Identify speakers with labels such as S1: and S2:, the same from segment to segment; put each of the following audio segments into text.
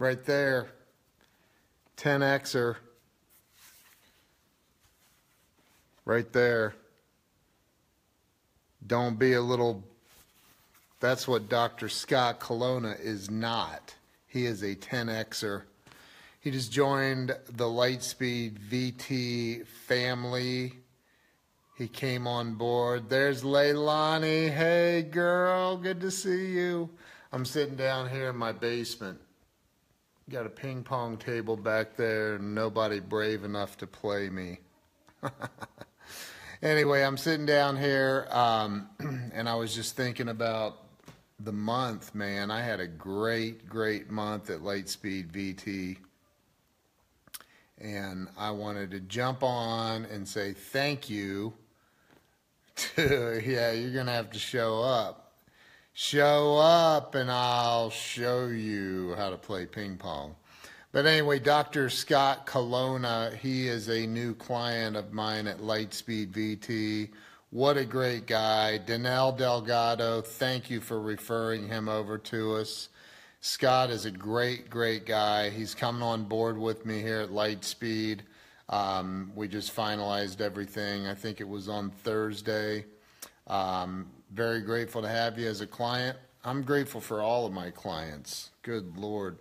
S1: right there. 10Xer. Right there. Don't be a little. That's what Dr. Scott Colonna is not. He is a 10Xer. He just joined the Lightspeed VT family. He came on board. There's Leilani. Hey, girl, good to see you. I'm sitting down here in my basement. Got a ping pong table back there, and nobody brave enough to play me. anyway, I'm sitting down here, um, and I was just thinking about the month, man. I had a great, great month at Lightspeed VT. And I wanted to jump on and say thank you to, yeah, you're going to have to show up. Show up and I'll show you how to play ping pong. But anyway, Dr. Scott Colonna, he is a new client of mine at Lightspeed VT. What a great guy. Danelle Delgado, thank you for referring him over to us. Scott is a great, great guy. He's coming on board with me here at Lightspeed. Um, we just finalized everything. I think it was on Thursday. Um, very grateful to have you as a client. I'm grateful for all of my clients. Good Lord.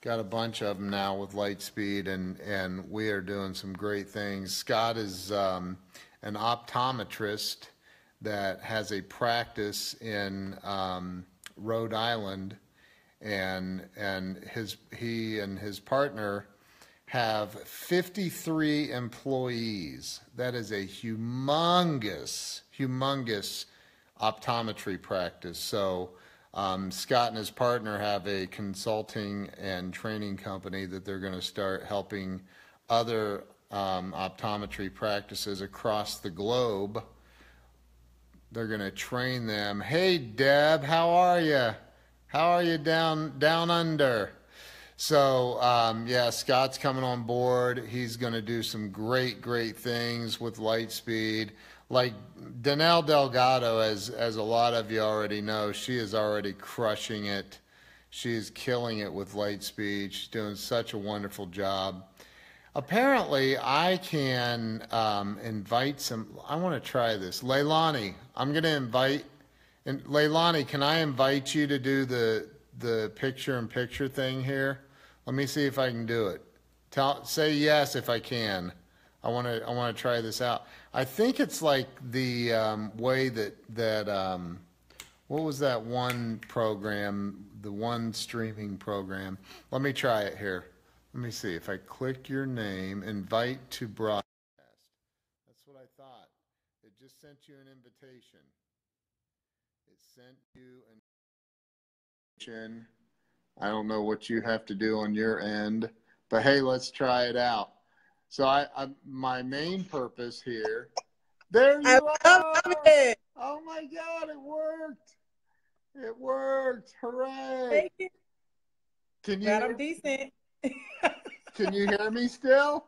S1: Got a bunch of them now with Lightspeed, and, and we are doing some great things. Scott is um, an optometrist that has a practice in um, Rhode Island, and and his he and his partner have 53 employees. That is a humongous, humongous optometry practice. So um, Scott and his partner have a consulting and training company that they're going to start helping other um, optometry practices across the globe. They're going to train them. Hey, Deb, how are you? How are you down down under? So um, yeah, Scott's coming on board. He's going to do some great, great things with Lightspeed like Danelle Delgado, as as a lot of you already know, she is already crushing it. She's killing it with Lightspeed. She's doing such a wonderful job. Apparently, I can um, invite some. I want to try this. Leilani, I'm going to invite. And Leilani, can I invite you to do the the picture in picture thing here? Let me see if I can do it. Tell say yes if I can. I want to I want to try this out. I think it's like the um, way that that um, what was that one program, the one streaming program. Let me try it here. Let me see if I click your name, invite to broadcast. That's what I thought. It just sent you an invitation. It sent you an invitation. I don't know what you have to do on your end, but hey, let's try it out. So I, I my main purpose here. There you I are. It. Oh my God! It worked. It worked! Hooray!
S2: You.
S1: Can you?
S2: I'm decent.
S1: can you hear me still?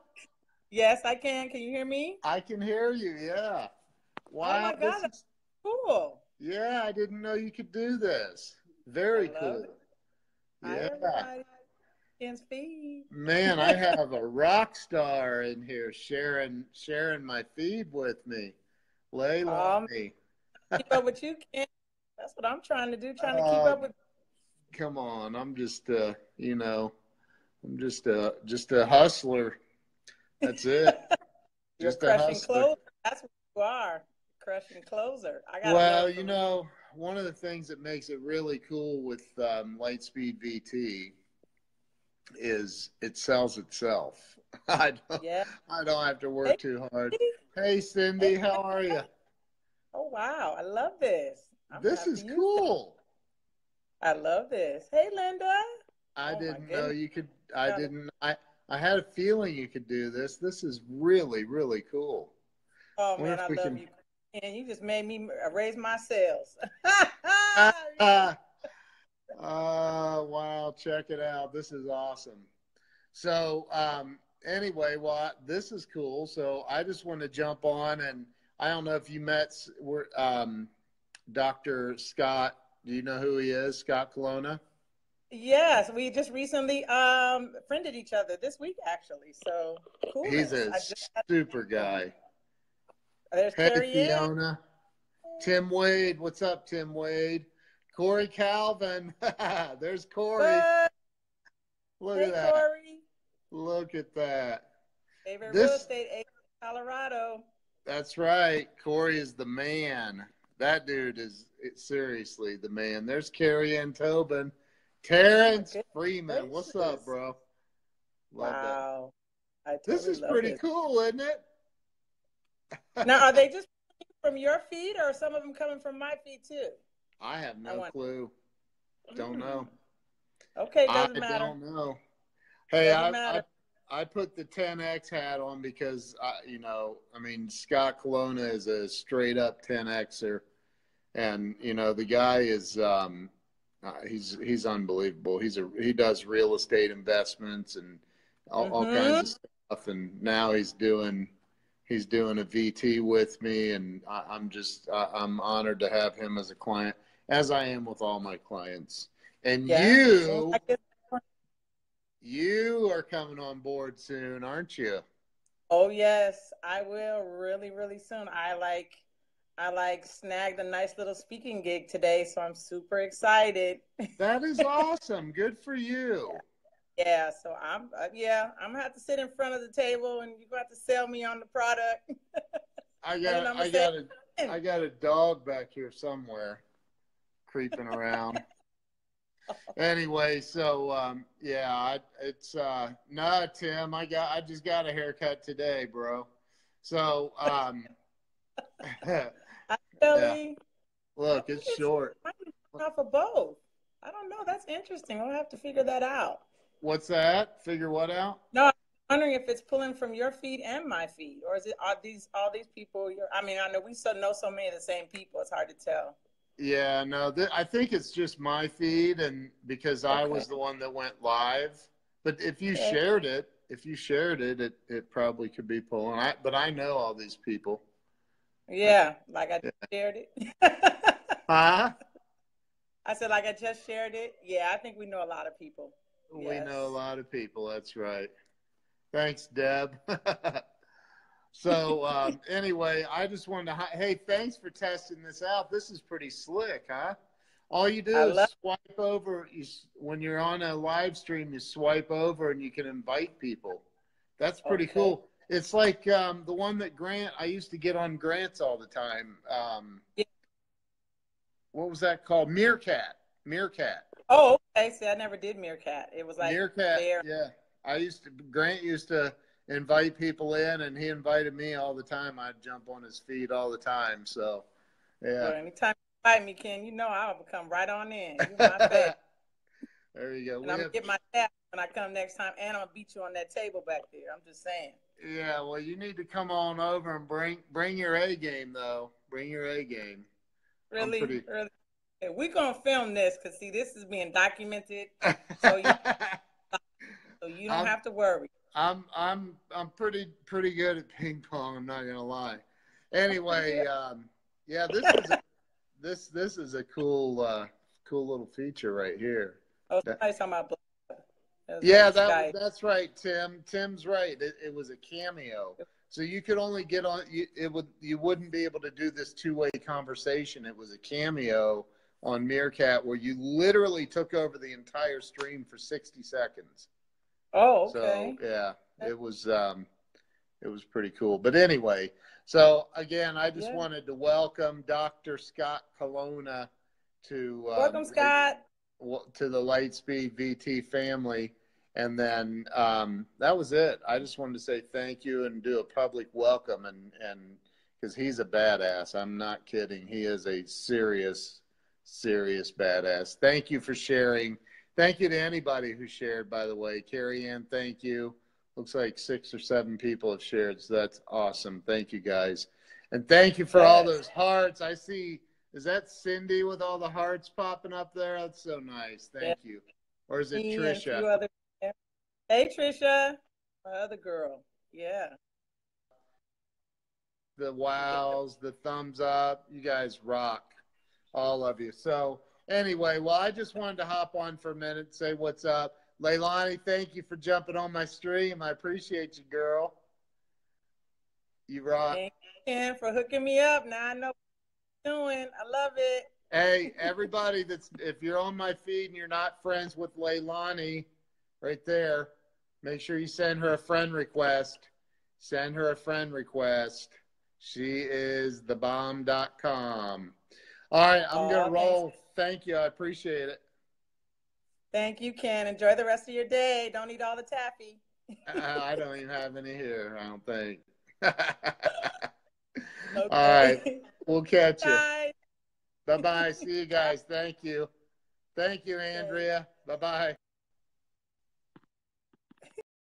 S2: Yes, I can. Can you hear me?
S1: I can hear you. Yeah.
S2: Oh wow. Oh my God! Is, cool.
S1: Yeah, I didn't know you could do this. Very cool. It.
S2: Yeah feed.
S1: Man, I have a rock star in here sharing sharing my feed with me. Layla.
S2: Um, keep up with you, Ken. That's what I'm trying to do, trying to keep uh, up with
S1: Come on, I'm just uh, you know, I'm just a just a hustler. That's it.
S2: just a hustler. That's what you are. Crushing closer. I got
S1: Well, you know, one of the things that makes it really cool with um, Lightspeed VT is it sells itself. I don't, yeah. I don't have to work hey, too hard. Hey, Cindy, how are you?
S2: Oh, wow. I love this.
S1: I'm this is cool.
S2: I love this. Hey, Linda.
S1: I oh, didn't know you could. I didn't. I, I had a feeling you could do this. This is really, really cool.
S2: Oh, man, I love can... you. And you just made me raise my sales.
S1: uh, Oh, wow. Check it out. This is awesome. So, um, anyway, well, this is cool. So I just want to jump on and I don't know if you met um, Dr. Scott. Do you know who he is? Scott Colonna?
S2: Yes, we just recently um friended each other this week actually. So cool.
S1: He's a super guy.
S2: There's
S1: hey
S2: Carrie
S1: Fiona. Tim Wade. What's up, Tim Wade? Corey Calvin. There's Corey. Look
S2: hey,
S1: at that.
S2: Corey.
S1: Look at that.
S2: Favorite this, real estate agent Colorado.
S1: That's right. Corey is the man. That dude is seriously the man. There's Carrie Ann Tobin. Terrence Freeman. What's up, bro?
S2: Love wow.
S1: Totally this is pretty it. cool, isn't it?
S2: now, are they just from your feed or are some of them coming from my feed too?
S1: I have no I clue. Don't know.
S2: Okay, doesn't
S1: I
S2: matter.
S1: I don't know. Hey, I, I, I put the 10x hat on because I, you know, I mean, Scott Colonna is a straight up 10xer, and you know, the guy is um, uh, he's he's unbelievable. He's a he does real estate investments and all, mm-hmm. all kinds of stuff, and now he's doing he's doing a VT with me, and I, am just I, I'm honored to have him as a client, as I am with all my clients. And yeah. you you are coming on board soon, aren't you?
S2: Oh yes, I will really, really soon. I like I like snagged a nice little speaking gig today, so I'm super excited.
S1: That is awesome. Good for you.
S2: Yeah, so I'm uh, yeah, I'm gonna have to sit in front of the table and you're gonna have to sell me on the product.
S1: I got I got a I got a dog back here somewhere creeping around anyway, so um, yeah, I, it's uh, no, Tim. I got I just got a haircut today, bro. So um,
S2: yeah.
S1: look, it's short.
S2: Off of both. I don't know. That's interesting. I'll have to figure that out.
S1: What's that? Figure what out?
S2: No, I'm wondering if it's pulling from your feed and my feed, or is it are these all these people? I mean, I know we so know so many of the same people. It's hard to tell.
S1: Yeah, no, th- I think it's just my feed, and because okay. I was the one that went live. But if you okay. shared it, if you shared it, it it probably could be pulling. I, but I know all these people.
S2: Yeah, like I yeah. shared it.
S1: huh?
S2: I said, like I just shared it. Yeah, I think we know a lot of people.
S1: We yes. know a lot of people. That's right. Thanks, Deb. So um, anyway, I just wanted to hey, thanks for testing this out. This is pretty slick, huh? All you do I is swipe over. You, when you're on a live stream, you swipe over and you can invite people. That's pretty okay. cool. It's like um, the one that Grant. I used to get on Grants all the time. Um, yeah. What was that called? Meerkat. Meerkat.
S2: Oh, okay. See, I never did Meerkat. It was like
S1: Meerkat. Bear. Yeah, I used to. Grant used to invite people in, and he invited me all the time. I'd jump on his feet all the time. So, yeah.
S2: Well, anytime you invite me, Ken, you know I'll come right on in. there
S1: you go.
S2: And we I'm gonna get my tap when I come next time, and I'm gonna beat you on that table back there. I'm just saying.
S1: Yeah, well, you need to come on over and bring bring your A game though. Bring your A game.
S2: Really, pretty... really. We're gonna film this because see, this is being documented, so you, so you don't I'm, have to worry.
S1: I'm I'm I'm pretty pretty good at ping pong. I'm not gonna lie. Anyway, um, yeah, this is a, this this is a cool uh, cool little feature right here.
S2: Oh, nice talking about.
S1: Yeah, that, that's right, Tim. Tim's right. It, it, was a cameo, so you could only get on. You, it would you wouldn't be able to do this two way conversation. It was a cameo on Meerkat where you literally took over the entire stream for sixty seconds.
S2: Oh, okay.
S1: So yeah, it was um, it was pretty cool. But anyway, so again, I just yeah. wanted to welcome Dr. Scott Colonna to
S2: um, welcome Scott
S1: to the Lightspeed VT family. And then um, that was it. I just wanted to say thank you and do a public welcome, and and because he's a badass. I'm not kidding. He is a serious, serious badass. Thank you for sharing Thank you to anybody who shared, by the way. Carrie Ann, thank you. Looks like six or seven people have shared, so that's awesome. Thank you, guys. And thank you for all those hearts. I see, is that Cindy with all the hearts popping up there? That's so nice. Thank yeah. you. Or is it Me Trisha?
S2: Other, hey, Trisha, my other girl. Yeah.
S1: The wows, the thumbs up. You guys rock. All of you. So, Anyway, well, I just wanted to hop on for a minute, and say what's up. Leilani, thank you for jumping on my stream. I appreciate you, girl. You rock.
S2: Thank you, for hooking me up. Now I know what you're doing. I love it.
S1: Hey, everybody that's if you're on my feed and you're not friends with Leilani, right there, make sure you send her a friend request. Send her a friend request. She is thebomb.com. All right, I'm
S2: Oh,
S1: gonna roll. Thank you. I appreciate it.
S2: Thank you, Ken. Enjoy the rest of your day. Don't eat all the taffy.
S1: I I don't even have any here, I don't think.
S2: Okay.
S1: All right, we'll catch you. Bye bye. See you guys. Thank you. Thank you, Andrea. Bye bye.